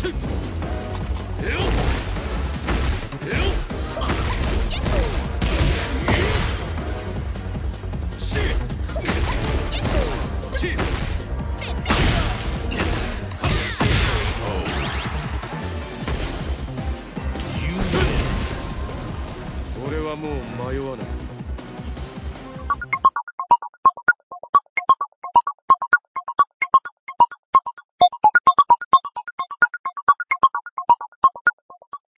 two. はもう迷わない。